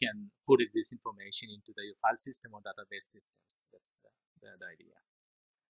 can put this information into the file system or database systems. That's the, the, idea.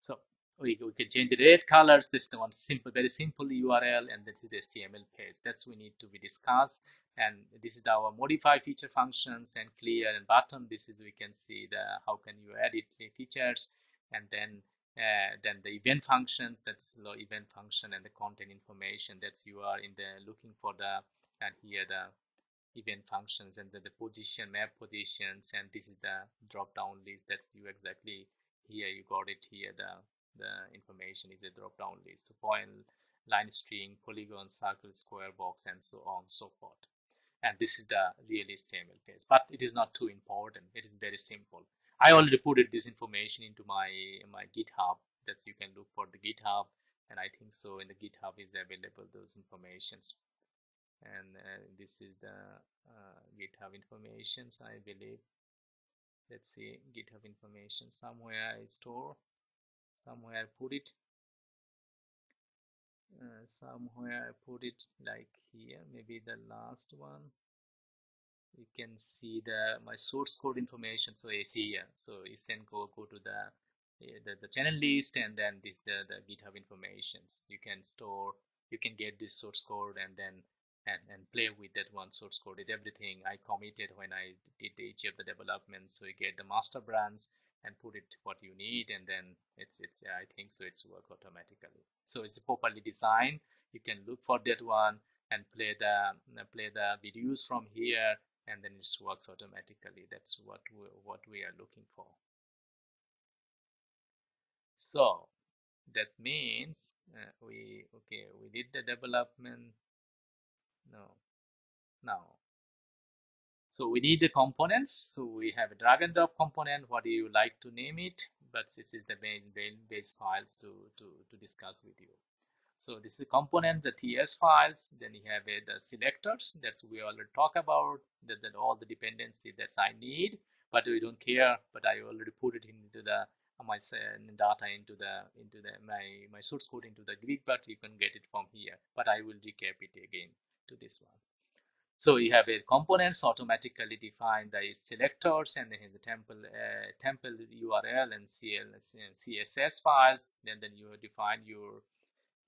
So we, we can change the red colors. This is the one simple, very simple URL, and this is the HTML page. That's we need to be discussed. And this is our modify feature functions and clear and button. This is we can see the how can you edit features, and then uh, then the event functions. That's the event function and the content information. That's you are in the looking for the and here the event functions and then the position map positions and this is the drop down list. That's you exactly here. You got it here. The the information is a drop down list. So point line string polygon circle square box and so on so forth. And this is the real html page but it is not too important. It is very simple. I already put this information into my my github. That's you can look for the github. And i think so. In the github is available those informations and uh, this is the uh, github informations i believe. Let's see github information. Somewhere i store somewhere I put it. Uh, somewhere I put it like here maybe the last one. You can see the my source code information so it's here. So you can go go to the the, the channel list and then this uh, the github informations. You can store you can get this source code and then and, and play with that one source code with everything. I committed when I did each of the development so you get the master branch and put it what you need and then it's it's I think so it's work automatically. So it's properly designed. You can look for that one and play the play the videos from here and then it works automatically. That's what we, what we are looking for. So that means uh, we okay we did the development no now so we need the components. So we have a drag and drop component. What do you like to name it? But this is the main, main base files to, to, to discuss with you. So this is the component, the TS files. Then you have uh, the selectors. That's we already talk about. That, that all the dependency that I need, but we don't care. But I already put it into the uh, my uh, data into the into the my my source code into the Greek, but you can get it from here. But I will recap it again to this one. So you have a components automatically defined the selectors and then temple uh, temple URL and CL, CSS files. Then then you define your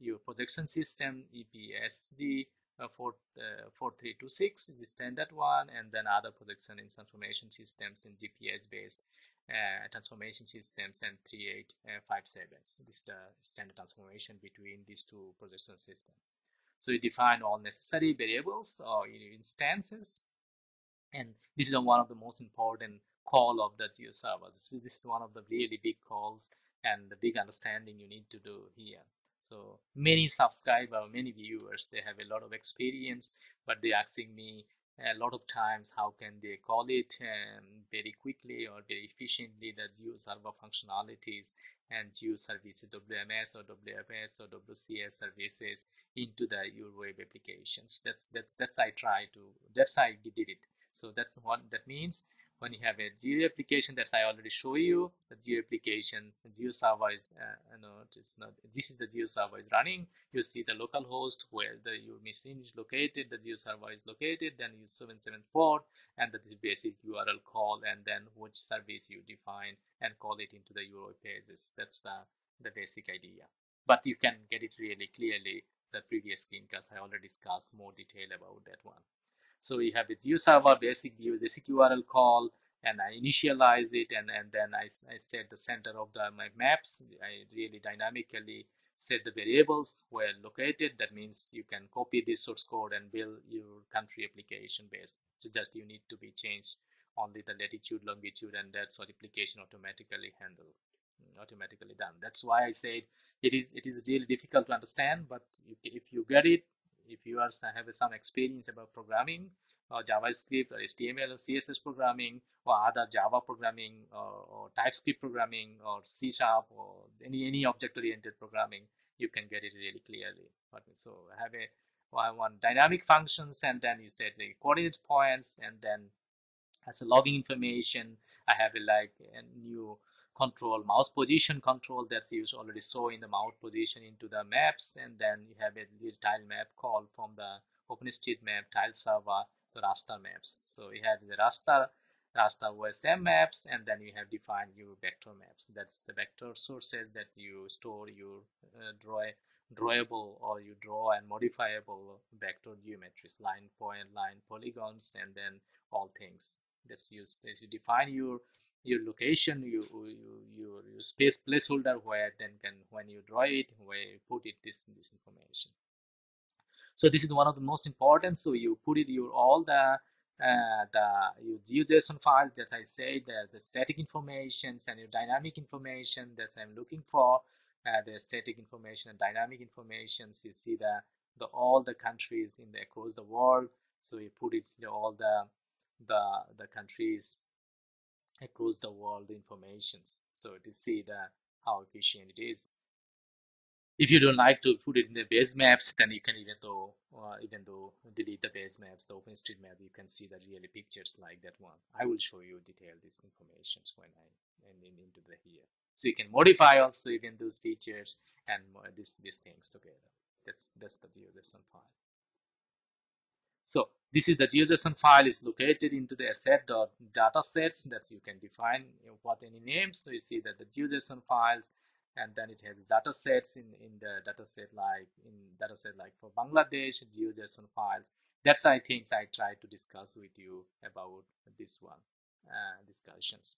your projection system EPSG uh, 4, uh, 4326 is the standard one and then other projection and transformation systems and GPS based uh, transformation systems and 3857 so this is the standard transformation between these two projection systems so you define all necessary variables or instances. And this is one of the most important call of the GeoServer. So this is one of the really big calls and the big understanding you need to do here. So many subscribers, many viewers, they have a lot of experience, but they're asking me a lot of times how can they call it um, very quickly or very efficiently the geo server functionalities and geo services WMS or WFS or WCS services into the your web applications. That's that's that's I try to that's I did it. So that's what that means when you have a geo application that I already show you the geo application the geo server is uh, you know it's not this is the geo server is running. You see the local host where the your machine is located the geo server is located then you 77 port and the basic url call and then which service you define and call it into the URL pages. That's the the basic idea. But you can get it really clearly the previous screencast. I already discussed more detail about that one so we have the GeoServer basic view, basic URL call, and I initialize it, and, and then I, I set the center of the my maps. I really dynamically set the variables where located. That means you can copy this source code and build your country application based. So just you need to be changed only the latitude, longitude, and that's what application automatically handle mm, automatically done. That's why I said it is it is really difficult to understand, but if you get it, if you are have some experience about programming or JavaScript or HTML or CSS programming or other Java programming or, or TypeScript programming or C Sharp or any any object-oriented programming, you can get it really clearly. So I have a one, one dynamic functions and then you set the coordinate points and then as a logging information, I have a like a new control mouse position control that's you already saw in the mouse position into the maps and then you have a little tile map call from the OpenStreetMap tile server the raster maps. So you have the raster raster OSM maps and then you have defined your vector maps. That's the vector sources that you store your uh, draw drawable or you draw and modifiable vector geometries, line, point, line, polygons, and then all things. That's used as you define your your location, you, you your, your space placeholder where then can when you draw it, where you put it this this information. So this is one of the most important. So you put it your all the uh, the your GeoJSON file that I said the, the static informations and your dynamic information that I'm looking for uh, the static information and dynamic information so you see the the all the countries in the across the world so you put it you know, all the the the countries across the world informations. So to see the how efficient it is. If you don't like to put it in the base maps then you can even though uh, even though delete the base maps the openstreetmap you can see the really pictures like that one. I will show you detail these informations when i and in, into the here. So you can modify also even those features and these these things together. That's that's the geojson file so this is the GeoJSON file is located into the asset data sets that you can define what any names. So you see that the GeoJSON files and then it has data sets in, in the data set like in data set like for Bangladesh GeoJSON files. That's I think I try to discuss with you about this one uh, discussions.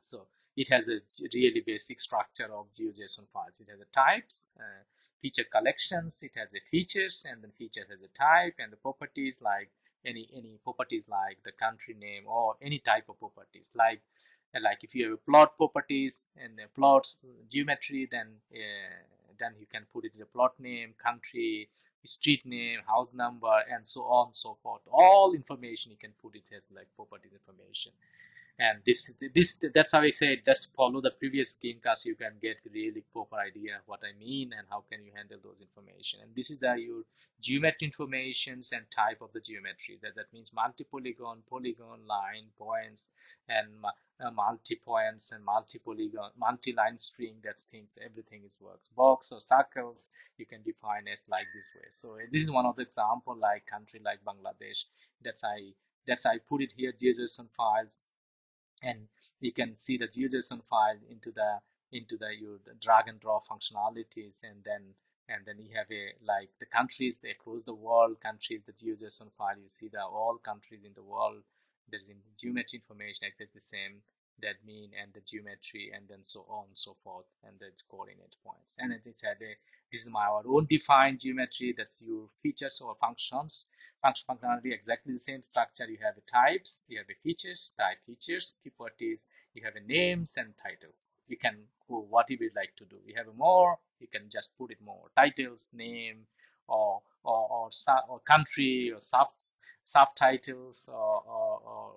So it has a really basic structure of GeoJSON files. It has the types, uh, feature collections, it has the features, and then feature has a type, and the properties like any any properties like the country name or any type of properties like like if you have plot properties and the plots geometry, then uh, then you can put it in the plot name, country, street name, house number, and so on and so forth. All information you can put it as like properties information and this this that's how i say just follow the previous screencast you can get really proper idea of what i mean and how can you handle those information. And this is the your geometry informations and type of the geometry. That that means multi-polygon polygon line points and uh, multi-points and multi-polygon multi-line string that's things everything is works. Box or circles you can define as like this way. So this is one of the example like country like bangladesh. That's i that's i put it here json files and you can see the GeoJSON file into the into the your drag and drop functionalities and then and then you have a like the countries they across the world countries the GeoJSON file you see the all countries in the world there's in geometry information exactly the same that mean and the geometry and then so on and so forth and its coordinate points. And hmm. it is a this is my our own defined geometry that's your features or functions. Function functionality exactly the same structure. You have the types you have the features type features properties. You have a names and titles. You can go what you would like to do. You have more you can just put it more. Titles name or or, or, or country or soft subtitles or, or,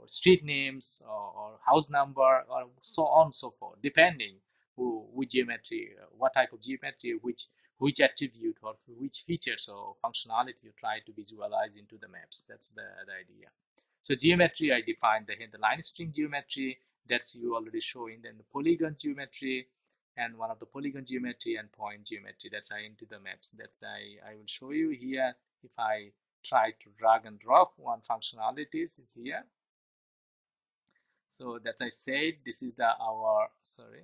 or street names or, or, house number or so on and so forth depending who which geometry uh, what type of geometry which which attribute or which features or functionality you try to visualize into the maps. That's the, the idea. So geometry, I defined the, the line string geometry. That's you already showing then the polygon geometry and one of the polygon geometry and point geometry. That's I into the maps. That's I, I will show you here. If I try to drag and drop one functionalities is here so that I said this is the our sorry.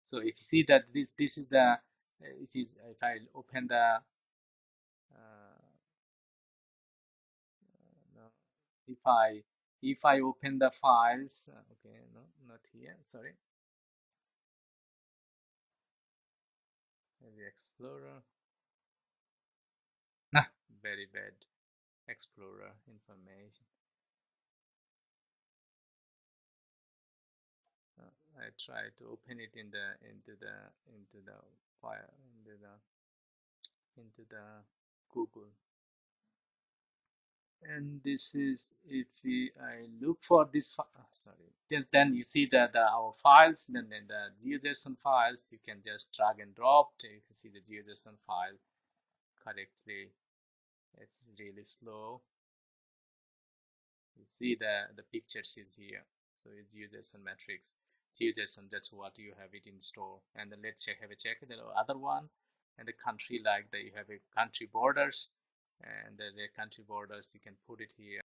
So if you see that this this is the it is if I open the uh, if I if I open the files uh, okay no not here sorry. The explorer. Nah very bad explorer information. Uh, I try to open it in the into the into the file into the into the Google. And this is if we, I look for this oh, sorry. Yes then you see that the, our files then in the GeoJSON files you can just drag and drop you can see the GeoJSON file correctly it's really slow. You see the the pictures is here. So it's GeoJSON matrix. GeoJSON, that's what you have it in store. And then let's check, have a check. The other one and the country like that you have a country borders and the country borders you can put it here